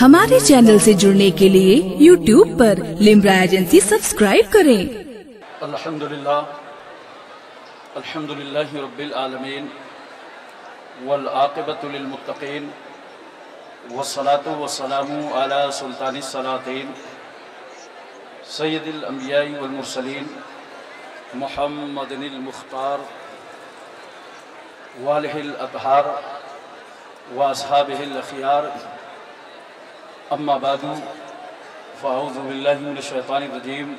हमारे चैनल से जुड़ने के लिए यूट्यूब पर लिमरा एजेंसी सब्सक्राइब करें। अल्हम्दुलिल्लाह। अल्हम्दुलिल्लाह रब्बिल आलमीन। वल आक़िबतु लिल मुत्तक़ीन। वस्सलातु वस्सलामु अला सुल्तानिस सलातीन। वालिहिल अतहार। अम्मा बादू फ़ाऊज़ु बिल्लाहि मिनश शैतानिर रजीम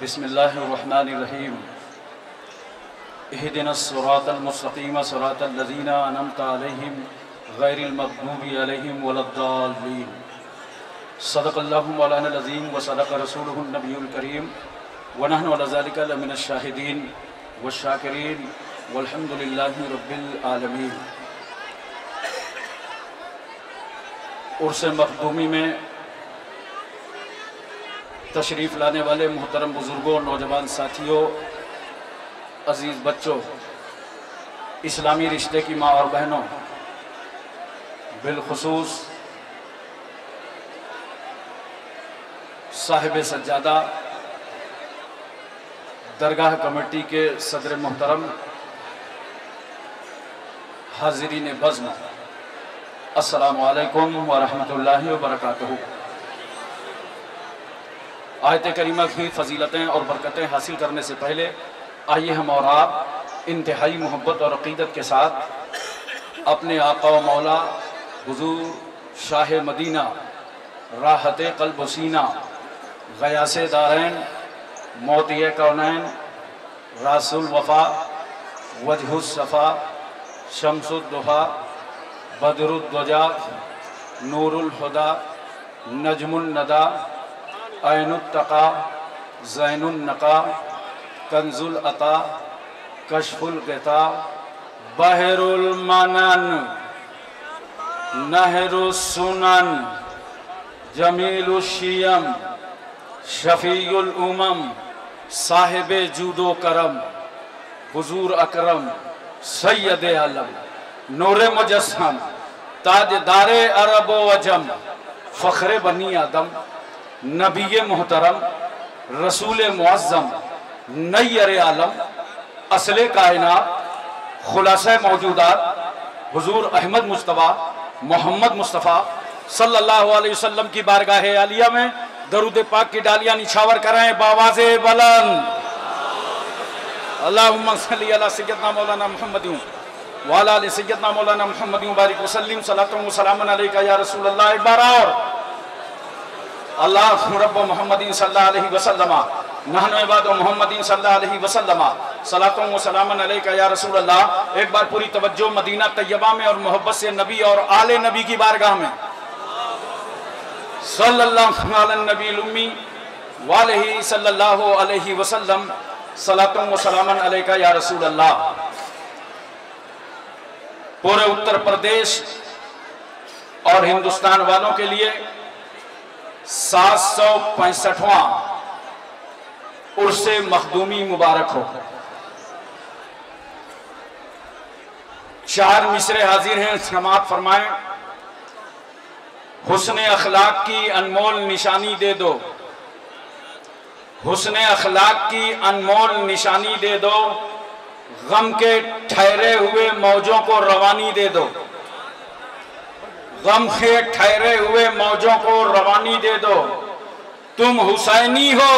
बिस्मिल्लाहिर्रहमानिर्रहीम इहदिनस सिरातल मुस्तक़ीम, सिरातल लज़ीना अनअमता अलैहिम मौलाना अज़ीम व सदक़ रसूलुहुन नबियुल करीम। व शाकिरीन। वल्हम्दुलिल्लाहि रब्बिल उर्स मखदूमी में तशरीफ़ लाने वाले मोहतरम बुज़ुर्गों, नौजवान साथियों, अज़ीज़ बच्चों, इस्लामी रिश्ते की माँ और बहनों, बिलखसूस साहिब सज्जादा, दरगाह कमेटी के सदर मोहतरम, हाजिरीन बज़म। असलकम वरहमल वबरक आयत करीमा की फ़जीलतें और बरकतें हासिल करने से पहले आइए हम और आप इंतहाई मोहब्बत और अकीदत के साथ अपने आका मौला हुजूर शाह मदीना राहत कल्ब सीना गयास दारैन मोतिय कौनैन, रासुल वफ़ा वजहुसफ़ा शमसुद्दुहा बदरुद्दजा नूरुलहुदा नजमुलनदा ऐनुत्तका ज़ैनुन्नका कंजुल अता, कशफुल गता, बहरुल मनन नहरुसुनन जमीलुशियम शफीउल उमम, साहिब जूदो करम, हुजूर अकरम, सैयद आलम नूर मुजस्सम ताजदार अरब वजम, फ़ख्र बनी आदम नबी मोहतरम, रसूल मुआज़म नैर आलम, असल कायनात, खुलास मौजूदात, हुजूर अहमद मुशतबा मोहम्मद मुस्तफ़ा सल्लल्लाहु अलैहि वसल्लम की बारगाह आलिया में दरुद पाक की डालियाँ निछावर कराएँ बावाज बलन अल्लाहुम्मा सल्ली अला सय्यदना मौलाना मुहम्मद वाला सय्यदना मौलाना मुहम्मद बारिक वसल्लम सलातु व अलैका या रसूल अल्लाह एक बार और अल्लाह रब्ब मोहम्मदीन सल्लल्लाहु अलैहि वसल्लम नहनु इबाद मोहम्मदीन सल्लल्लाहु अलैहि वसल्लम सलातु व अलैका या रसूल अल्लाह एक बार पूरी तवज्जो मदीना तैयबा में और मोहब्बत से नबी और आले नबी की बारगाह में सल्लल्लाहु उम्मी वालही सल्लल्लाहु अलैहि वसल्लम सलातु व सलाmun अलैका या रसूल अल्लाह पूरे उत्तर प्रदेश और हिंदुस्तान वालों के लिए सात सौ पैंसठवा उर्स मखदूमी मुबारक हो। चार मिसरे हाजिर हैं समात फरमाएँ। हुसन अखलाक की अनमोल निशानी दे दो। हुसन अखलाक की अनमोल निशानी दे दो। गम के ठहरे हुए मौजों को रवानी दे दो। गम के ठहरे हुए मौजों को रवानी दे दो। तुम हुसैनी हो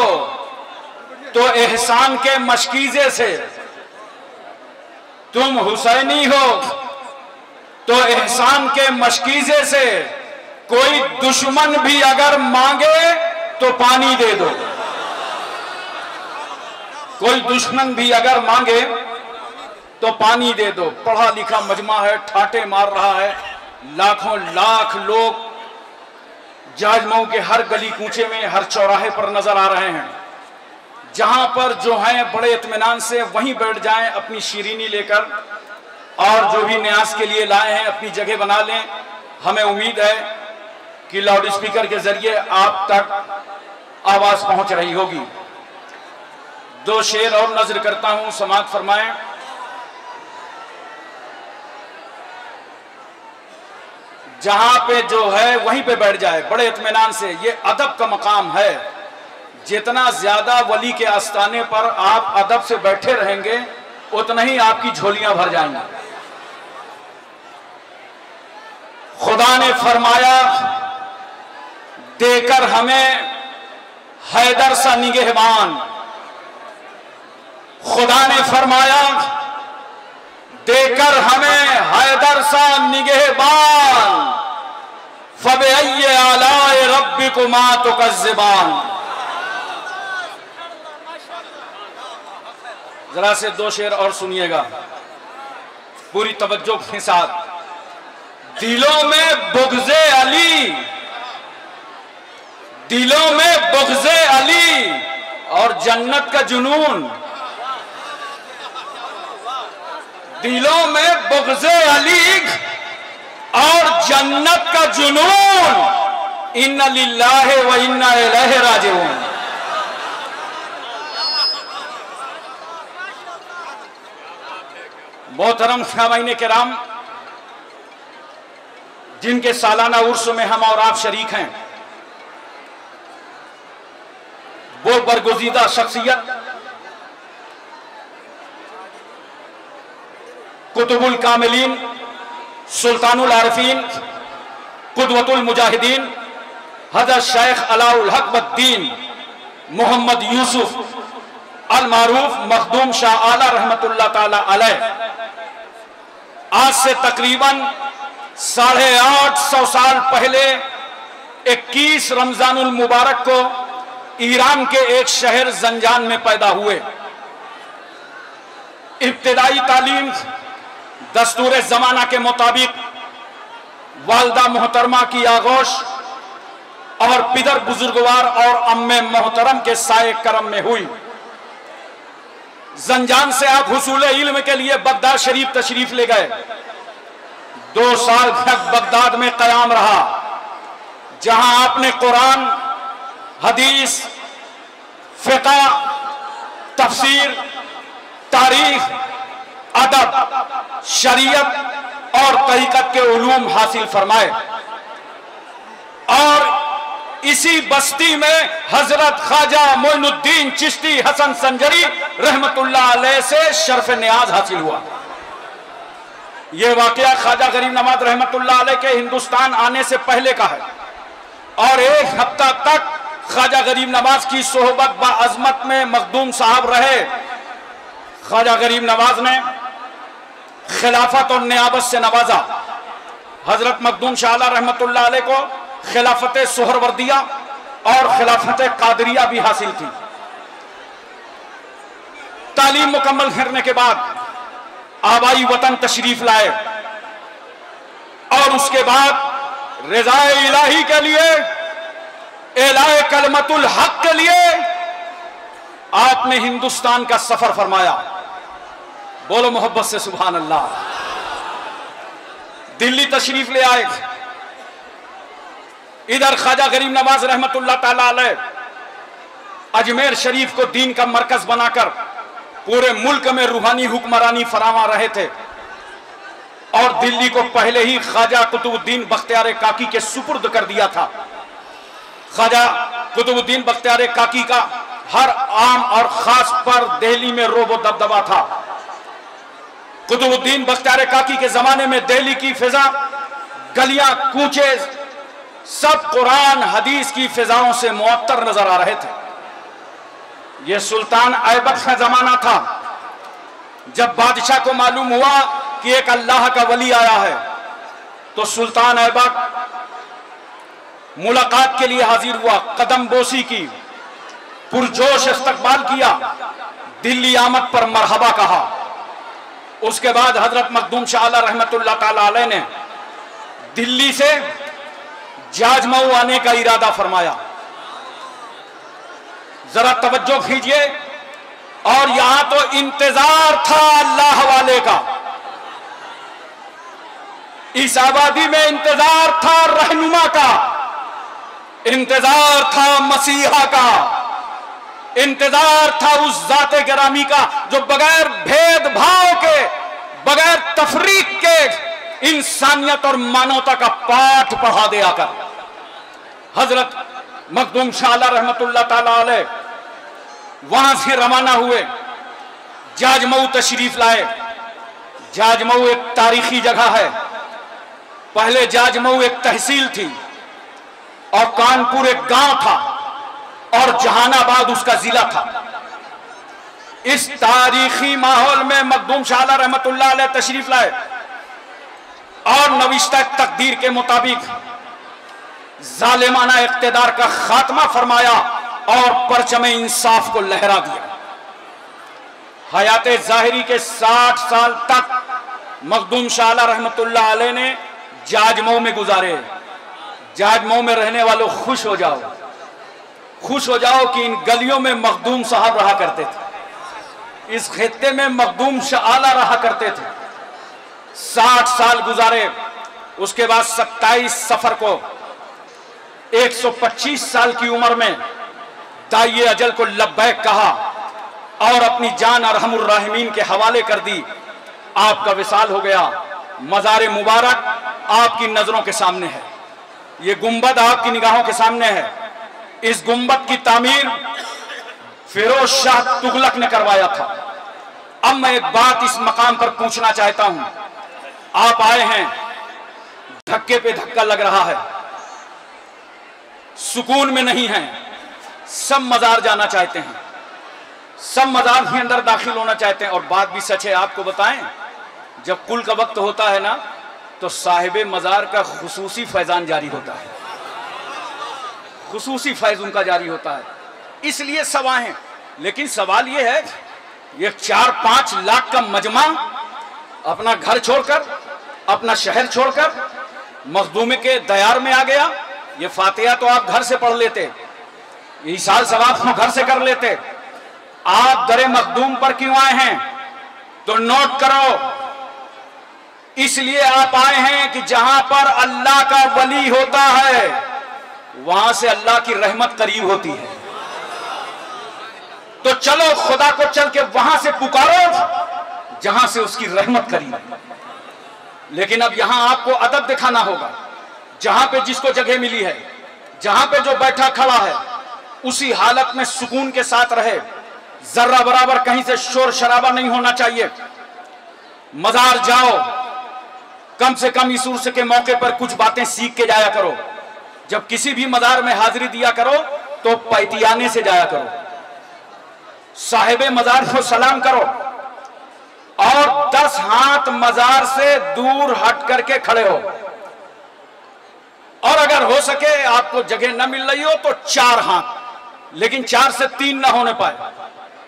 तो एहसान के मशकीजे से। तुम हुसैनी हो तो एहसान के मशकीजे से। कोई दुश्मन भी अगर मांगे तो पानी दे दो। कोई दुश्मन भी अगर मांगे तो पानी दे दो। पढ़ा लिखा मजमा है, ठाटे मार रहा है। लाखों लाख लोग जाजमऊ के हर गली कूचे में, हर चौराहे पर नज़र आ रहे हैं। जहाँ पर जो हैं, बड़े इतमान से वहीं बैठ जाएँ, अपनी शीरीनी लेकर, और जो भी न्यास के लिए लाए हैं, अपनी जगह बना लें। हमें उम्मीद है कि लाउड स्पीकर के ज़रिए आप तक आवाज़ पहुँच रही होगी। दो शेर और नज़र करता हूँ समाज फरमाएँ। जहाँ पे जो है, वहीं पे बैठ जाए, बड़े इतमान से। ये अदब का मकाम है। जितना ज़्यादा वली के आस्थाने पर आप अदब से बैठे रहेंगे, उतना ही आपकी झोलियाँ भर जाएँगी। खुदा ने फरमाया, देकर हमें हैदर सा निगहबान। खुदा ने फरमाया देकर हमें हैदर सा निगहबान फब आलाए रबी को तो कज़बान जरा से दो शेर और सुनिएगा। पूरी तवज्जो के साथ। दिलों में बुगजे अली। दिलों में बुगजे अली। और जन्नत का जुनून। दिलों में बगजे अली और जन्नत का जुनून। इन लिल्लाह व इन्ना राजिऊन। मोहतरम खामाइन के राम जिनके सालाना उर्स में हम और आप शरीक हैं, वो बरगुजीदा शख्सियत कुतुबुल कामिलीन, सुल्तानुल आरफीन, कुदवतुल मुजाहिदीन, हज़रत शेख अलाउल हकबद्दीन मोहम्मद यूसुफ अल मारूफ, मखदूम शाह आला रहमतुल्लाह ताला अलैह। आज से तकरीबन साढ़े आठ सौ साल पहले 21 रमजानुल मुबारक को ईरान के एक शहर जंजान में पैदा हुए। इब्तदाई तालीम दस्तूर जमाना के मुताबिक वालदा मोहतरमा की आगोश और पिदर बुजुर्गवार और अम्मे मोहतरम के साय करम में हुई। जंजान से आप हसूल इल्म के लिए बगदाद शरीफ तशरीफ़ ले गए। दो साल तक बगदाद में कयाम रहा, जहाँ आपने कुरान, हदीस, फिका, तफसीर, तारीख, अदब शरीयत और तरीकत के उलूम हासिल फरमाए। और इसी बस्ती में हज़रत ख्वाजा मोइनुद्दीन चिश्ती हसन संजरी रहमतुल्लाह से शर्फ न्याज हासिल हुआ। यह वाकया ख्वाजा गरीब नवाज़ रहमतुल्लाह के हिंदुस्तान आने से पहले का है। और एक हफ़्ता तक ख्वाजा गरीब नवाज़ की सोहबत ब अजमत में मखदूम साहब रहे। ख्वाजा गरीब नवाज़ ने खिलाफत और नियाबत से नवाजा। हज़रत मखदूम शाह रहमत को खिलाफत सोहरवर्दिया और खिलाफत कादरिया भी हासिल थी तालीम मुकम्मल करने के बाद आबाई वतन तशरीफ़ लाए और उसके बाद रजाए इलाही के लिए एलाए कलमतुल हक के लिए आपने हिंदुस्तान का सफ़र फरमाया। बोलो मोहब्बत से सुबहान अल्लाह दिल्ली तशरीफ़ ले आए। इधर ख्वाजा गरीब नवाज़ ताला अजमेर शरीफ को दीन का मरकज बनाकर पूरे मुल्क में रूहानी, हुक्मरानी फरामा रहे थे। और दिल्ली को पहले ही ख्वाजा कुतुबुद्दीन बख्तियार काकी के सुपुर्द कर दिया था। ख्वाजा कुतुबुद्दीन बख्तियार काकी का हर आम और खास पर दिल्ली में रोबो दबदबा था। कुतुबुद्दीन बख्तियार काकी के जमाने में दिल्ली की फिजा, गलियाँ, कूचे, सब कुरान, हदीस की फिजाओं से मुअत्तर नज़र आ रहे थे। यह सुल्तान ऐबक का जमाना था, जब बादशाह को मालूम हुआ कि एक अल्लाह का वली आया है तो सुल्तान ऐबक मुलाकात के लिए हाजिर हुआ, कदम बोसी की, पुरजोश इस्तकबाल किया, दिल्ली आमद पर मरहबा कहा। उसके बाद हज़रत मखदूम शाह रहमत ने दिल्ली से जाजमऊ आने का इरादा फरमाया। जरा तवज्जो कीजिए। और यहाँ तो इंतज़ार था अल्लाह वाले का। इस आबादी में इंतज़ार था रहनुमा का। इंतज़ार था मसीहा का। इंतज़ार था उस जाते ग्रामी का, जो बगैर भेदभाव के, बगैर तफरीक के इंसानियत और मानवता का पाठ पढ़ा दिया कर। हज़रत मखदूम शाह रहमत वहाँ से रवाना हुए जाजमऊ तशरीफ़ लाए। जाजमऊ एक तारीखी जगह है। पहले जाजमऊ एक तहसील थी और कानपुर एक गाँव था। और जहानाबाद उसका जिला था। इस तारीखी माहौल में मखदूम शाह रहमतुल्लाह तशरीफ़ लाए। और नविश्ता तकदीर के मुताबिक जालिमाना इकतदार का खात्मा फरमाया और परचम इंसाफ को लहरा दिया। हयात जाहिरी के 60 साल तक मखदूम शाह अलैह ने जाजमऊ में गुजारे। जाजमऊ में रहने वालों खुश हो जाओ। खुश हो जाओ कि इन गलियों में मखदूम साहब रहा करते थे। इस खेते में मखदूम शाला रहा करते थे। साठ साल गुजारे, उसके बाद 27 सफ़र को 125 साल की उम्र में दाइए अजल को लब्बैक कहा और अपनी जान अरहमुर्राहिमीन के हवाले कर दी। आपका विशाल हो गया। मजार मुबारक आपकी नज़रों के सामने है। ये गुंबद आपकी निगाहों के सामने है। इस गुंबद की तामीर फिरोज शाह तुगलक ने करवाया था। अब मैं एक बात इस मकाम पर पूछना चाहता हूँ। आप आए हैं, धक्के पे धक्का लग रहा है। सुकून में नहीं है, सब मजार जाना चाहते हैं। सब मजार के अंदर दाखिल होना चाहते हैं। और बात भी सच है, आपको बताएँ, जब कुल का वक्त होता है ना तो साहिब मजार का खसूसी फैजान जारी होता है। खसूसी फैज उनका जारी होता है। इसलिए सब आए लेकिन सवाल यह है, ये चार पाँच लाख का मजमा अपना घर छोड़कर, अपना शहर छोड़कर मखदूमे के दयार में आ गया। ये फातिहा तो आप घर से पढ़ लेते ईसाल सवाब घर से कर लेते। आप दरे मखदूम पर क्यों आए हैं? तो नोट करो। इसलिए आप आए हैं कि जहाँ पर अल्लाह का वली होता है वहाँ से अल्लाह की रहमत करीब होती है। तो चलो खुदा को चल के वहाँ से पुकारो, जहाँ से उसकी रहमत करीब है। लेकिन अब यहाँ आपको अदब दिखाना होगा। जहाँ पे जिसको जगह मिली है, जहाँ पे जो बैठा खड़ा है, उसी हालत में सुकून के साथ रहे। जर्रा बराबर कहीं से शोर शराबा नहीं होना चाहिए। मजार जाओ। कम से कम इस उर्स के मौके पर कुछ बातें सीख के जाया करो। जब किसी भी मजार में हाजिरी दिया करो तो पैतियाने से जाया करो। साहेब मजार को सलाम करो। और दस हाथ मजार से दूर हट करके खड़े हो। और अगर हो सके, आपको जगह न मिल रही हो तो चार हाथ। लेकिन चार से तीन ना होने पाए।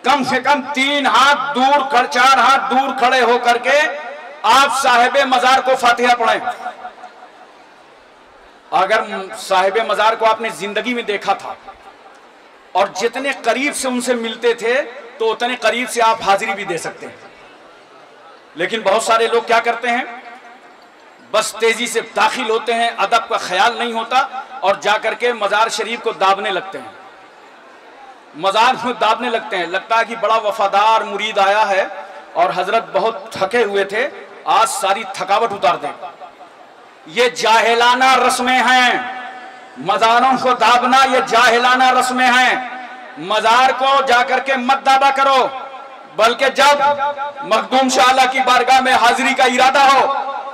कम से कम तीन हाथ दूर कर चार हाथ दूर खड़े हो करके आप साहेब मजार को फातिहा पढ़ें। अगर साहिब मजार को आपने ज़िंदगी में देखा था, और जितने करीब से उनसे मिलते थे तो उतने करीब से आप हाजिरी भी दे सकते हैं। लेकिन बहुत सारे लोग क्या करते हैं? बस तेज़ी से दाखिल होते हैं, अदब का ख्याल नहीं होता, और जाकर के मजार शरीफ को दाबने लगते हैं। मजार में दाबने लगते हैं। लगता है कि बड़ा वफादार मुरीद आया है, और हज़रत बहुत थके हुए थे, आज सारी थकावट उतार दें। ये जाहिलाना रस्में हैं। मजारों को दाबना ये जाहिलाना रस्में हैं। मजार को जाकर के मत दाबा करो, बल्कि जब मखदूम शाला की बारगाह में हाजिरी का इरादा हो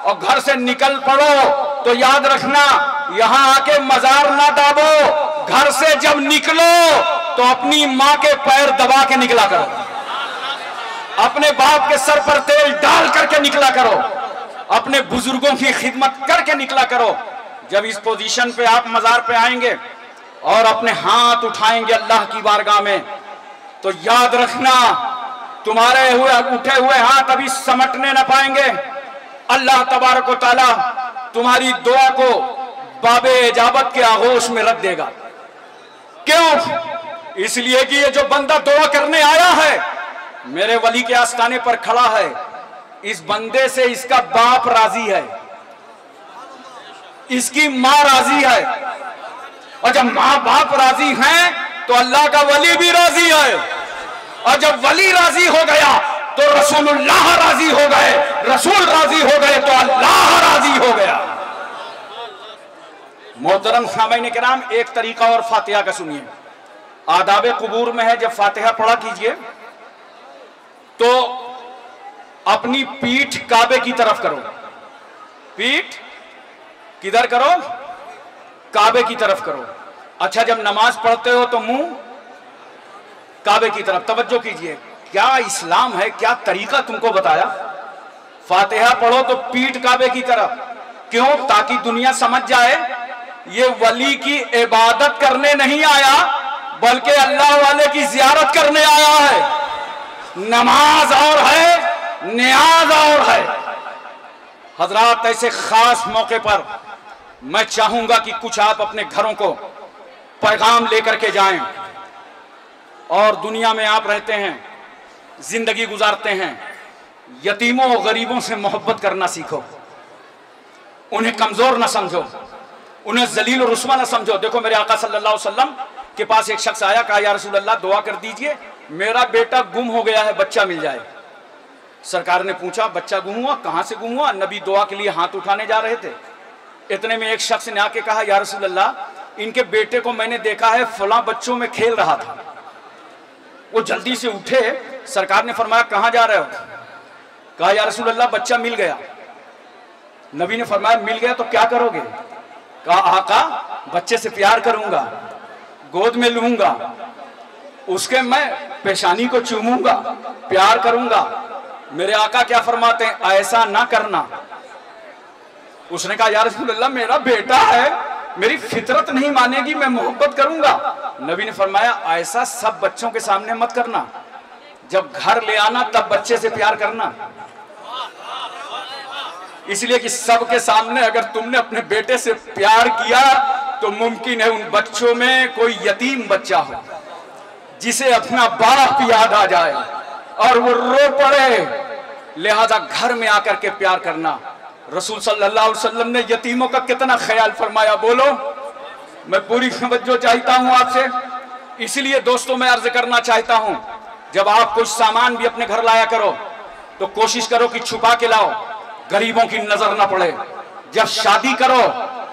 और घर से निकल पड़ो तो याद रखना, यहाँ आके मजार ना दाबो, घर से जब निकलो तो अपनी माँ के पैर दबा के निकला करो। अपने बाप के सर पर तेल डाल करके निकला करो। अपने बुज़ुर्गों की खिदमत करके निकला करो। जब इस पोजीशन पे आप मजार पे आएँगे और अपने हाथ उठाएँगे अल्लाह की बारगाह में तो याद रखना, तुम्हारे हुए, उठे हुए हाथ अभी समटने ना पाएँगे। अल्लाह तबारक ताला तुम्हारी दुआ को बाबे इजाबत के आगोश में रख देगा। क्यों? इसलिए कि ये जो बंदा दुआ करने आया है, मेरे वली के आस्थाने पर खड़ा है इस बंदे से इसका बाप राज़ी है। इसकी माँ राज़ी है। और जब माँ बाप राज़ी हैं तो अल्लाह का वली भी राज़ी है। और जब वली राज़ी हो गया तो रसूलुल्लाह राज़ी हो गए। रसूल राज़ी हो गए तो अल्लाह राज़ी हो गया। मोहतरम सामिन के नाम एक तरीका और फातिहा का सुनिए। आदाब कबूर में है, जब फातिहा पढ़ा कीजिए तो अपनी पीठ काबे की तरफ़ करो। पीठ किधर करो? काबे की तरफ़ करो। अच्छा जब नमाज़ पढ़ते हो तो मुँह काबे की तरफ़। तवज्जो कीजिए। क्या इस्लाम है? क्या तरीका तुमको बताया? फातिहा पढ़ो तो पीठ काबे की तरफ़। क्यों? ताकि दुनिया समझ जाए, ये वली की इबादत करने नहीं आया, बल्कि अल्लाह वाले की जियारत करने आया है। नमाज़ और है न्याज और है। हजरात, ऐसे खास मौके पर मैं चाहूँगा कि कुछ आप अपने घरों को पैगाम लेकर के जाएँ और दुनिया में आप रहते हैं, ज़िंदगी गुजारते हैं, यतीमों और गरीबों से मोहब्बत करना सीखो। उन्हें कमज़ोर ना समझो, उन्हें जलील और रसवा ना समझो। देखो मेरे आका सल्लल्लाहु अलैहि वसल्लम के पास एक शख्स आया, कहा, या रसूल अल्लाह दुआ कर दीजिए, मेरा बेटा गुम हो गया है, बच्चा मिल जाए। सरकार ने पूछा, बच्चा गुम हुआ कहाँ से गुम हुआ नबी दुआ के लिए हाथ उठाने जा रहे थे। इतने में एक शख्स ने आके कहा, या इनके बेटे को मैंने देखा है, फला बच्चों में खेल रहा था। वो जल्दी से उठे, सरकार ने फरमाया, कहाँ जा रहे हो? कहा, या बच्चा मिल गया। नबी ने फरमाया, मिल गया तो क्या करोगे? कहा, आका, बच्चे से प्यार करूँगा, गोद में लूँगा, उसके मैं पेशानी को चूमूँगा, प्यार करूँगा मेरे आका क्या फरमाते हैं? ऐसा ना करना। उसने कहा, यार रसूलुल्लाह, मेरा बेटा है। मेरी फितरत नहीं मानेगी, मैं मोहब्बत करूँगा। नबी ने फरमाया, ऐसा सब बच्चों के सामने मत करना। जब घर ले आना, तब बच्चे से प्यार करना। इसलिए कि सबके सामने अगर तुमने अपने बेटे से प्यार किया तो मुमकिन है उन बच्चों में कोई यतीम बच्चा हो, जिसे अपना बाप याद आ जाए। और वो रो पड़े। लिहाजा घर में आकर के प्यार करना। रसूल सल्लल्लाहु अलैहि वसल्लम ने यतीमों का कितना ख्याल फरमाया, बोलो। मैं पूरी तवज्जो चाहता हूँ आपसे, इसलिए दोस्तों मैं अर्ज़ करना चाहता हूँ, जब आप कुछ सामान भी अपने घर लाया करो तो कोशिश करो कि छुपा के लाओ, गरीबों की नज़र ना पड़े। जब शादी करो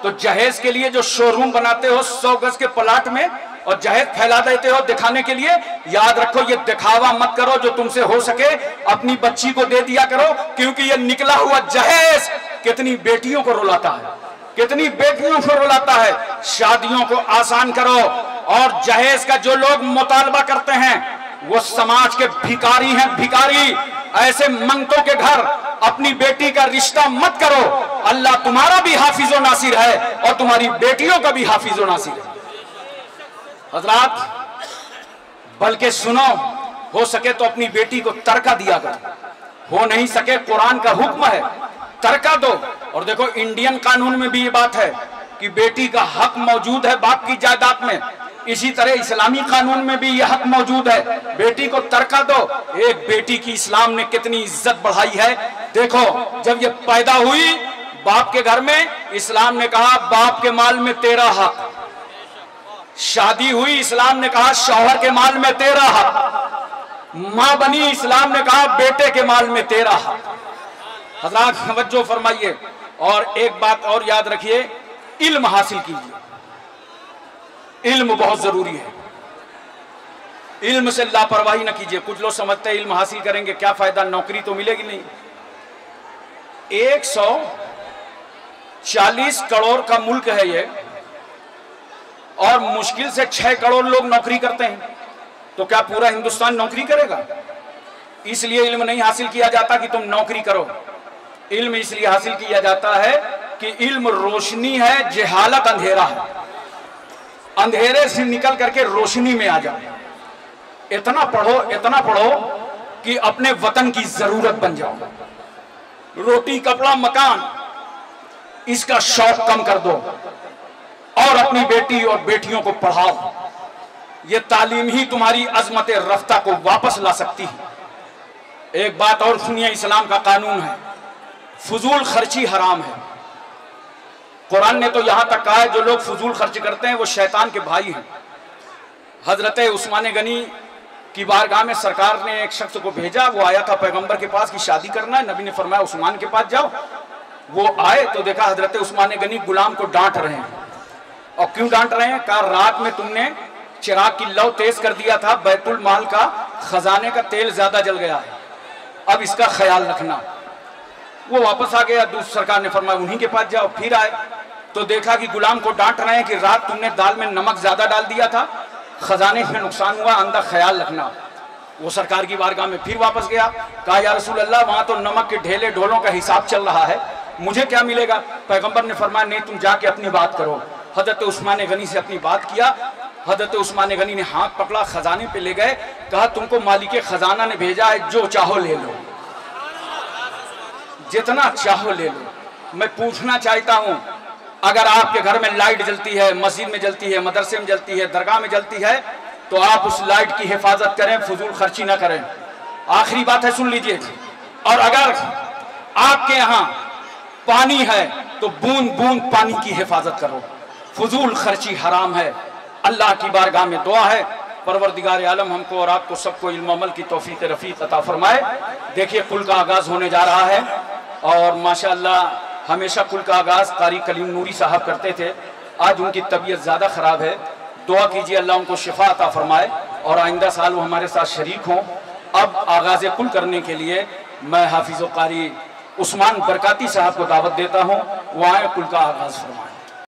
तो जहेज के लिए जो शोरूम बनाते हो, सौ गज के प्लाट में और जहेज फैला देते हो दिखाने के लिए, याद रखो, ये दिखावा मत करो जो तुमसे हो सके, अपनी बच्ची को दे दिया करो, क्योंकि ये निकला हुआ जहेज कितनी बेटियों को रुलाता है, कितनी बेटियों को रुलाता है। शादियों को आसान करो, और जहेज का जो लोग मुतालबा करते हैं, वो समाज के भिकारी हैं भिकारी ऐसे मंगतों के घर, अपनी बेटी का रिश्ता मत करो। अल्लाह तुम्हारा भी हाफिजो नासिर है, और तुम्हारी बेटियों का भी हाफिजो नासिर है। हजरात, बल्कि सुनो, हो सके तो अपनी बेटी को तरका दिया करो। हो नहीं सके, कुरान का हुक्म है तरका दो। और देखो, इंडियन कानून में भी ये बात है कि बेटी का हक मौजूद है बाप की जायदाद में। इसी तरह इस्लामी कानून में भी यह हक मौजूद है। बेटी को तरका दो। एक बेटी की इस्लाम ने कितनी इज़्ज़त बढ़ाई है। देखो, जब ये पैदा हुई, बाप के घर में, इस्लाम ने कहा, बाप के माल में तेरा हक। शादी हुई, इस्लाम ने कहा, शौहर के माल में तेरा हक। माँ बनी, इस्लाम ने कहा, बेटे के माल में तेरा हक। हजरात तवज्जो फरमाइए, और एक बात और याद रखिए, इल्म हासिल कीजिए। इल्म बहुत ज़रूरी है। इल्म से लापरवाही ना कीजिए। कुछ लोग समझते हैं, इल्म हासिल करेंगे, क्या फ़ायदा, नौकरी तो मिलेगी नहीं। एक सौ चालीस करोड़ का मुल्क है ये। और मुश्किल से छह करोड़ लोग नौकरी करते हैं। तो क्या पूरा हिंदुस्तान नौकरी करेगा? इसलिए इल्म नहीं हासिल किया जाता कि तुम नौकरी करो। इल्म इसलिए हासिल किया जाता है कि इल्म रोशनी है, जहालत अंधेरा है। अंधेरे से निकल करके रोशनी में आ जाओ। इतना पढ़ो इतना पढ़ो कि अपने वतन की ज़रूरत बन जाओ। रोटी, कपड़ा, मकान, इसका शौक कम कर दो। और अपनी बेटी और बेटियों को पढ़ाओ। ये तालीम ही तुम्हारी अजमत रफ्ता को वापस ला सकती है। एक बात और सुनिए, इस्लाम का कानून है। फजूल खर्ची हराम है। कुरान ने तो यहाँ तक कहा है, जो लोग फजूल खर्च करते हैं, वो शैतान के भाई हैं। हज़रत उस्मान गनी की बारगाह में सरकार ने एक शख्स को भेजा, वो आया था पैगंबर के पास की शादी करना है। नबी ने फरमाया, उस्मान के पास जाओ। वो आए तो देखा हज़रत उस्मान गनी गुलाम को डांट रहे हैं। और क्यों डांट रहे हैं? कहा रात में तुमने चिराग की लव तेज कर दिया था, बैतुल माल का खजाने का तेल ज़्यादा जल गया है। अब इसका ख्याल रखना। वो वापस आ गया, दूसरी सरकार ने फरमाया, उन्हीं के पास जाओ। फिर आए। तो देखा कि गुलाम को डांट रहे हैं कि रात तुमने दाल में नमक ज़्यादा डाल दिया था। खजाने में नुकसान हुआ अंदर ख्याल रखना। वो सरकार की बारगाह में फिर वापस गया। कहा, या रसूल अल्लाह वहाँ तो नमक के ढेले, ढोलों का हिसाब चल रहा है। मुझे क्या मिलेगा? पैगंबर ने फरमाया, नहीं, तुम जाके अपनी बात करो। हज़रत उस्मान गनी से अपनी बात किया। हज़रत उस्मान गनी ने हाथ पकड़ा, खजाने पे ले गए। कहा, तुमको मालिक खजाना ने भेजा है, जो चाहो ले लो। जितना चाहो ले लो। मैं पूछना चाहता हूँ, अगर आपके घर में लाइट जलती है, मस्जिद में जलती है, मदरसे में जलती है, दरगाह में जलती है तो आप उस लाइट की हिफाजत करें, फजूल खर्ची ना करें। आखिरी बात है, सुन लीजिए। और अगर आपके यहाँ पानी है तो बूंद बूंद पानी की हिफाजत करो। फजूल खर्ची हराम है। अल्लाह की बारगाह में दुआ है। परवरदिगार आलम हमको और आपको सबको इल्म अमल की तोफ़ी रफ़ी अता फरमाए। देखिए कुल का आगाज़ होने जा रहा है और माशाल्लाह हमेशा कुल का आगाज़ कारी कलीम नूरी साहब करते थे। आज उनकी तबीयत ज़्यादा ख़राब है। दुआ कीजिए, अल्लाह उनको शिफा अता फरमाए और आइंदा साल वो हमारे साथ शरीक हों। अब आगाज़ कुल करने के लिए मैं हाफिज़ कारी उस्मान बरकाती साहब को दावत देता हूँ। वो आए कुल का आगाज़ फरमाए।